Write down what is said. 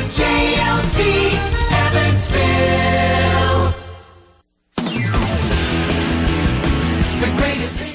WJLT Evansville. The greatest.